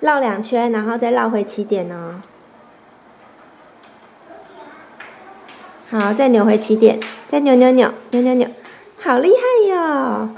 绕两圈然后再绕回起点哦。好再扭回起点。再扭扭扭扭扭扭。好厉害哟。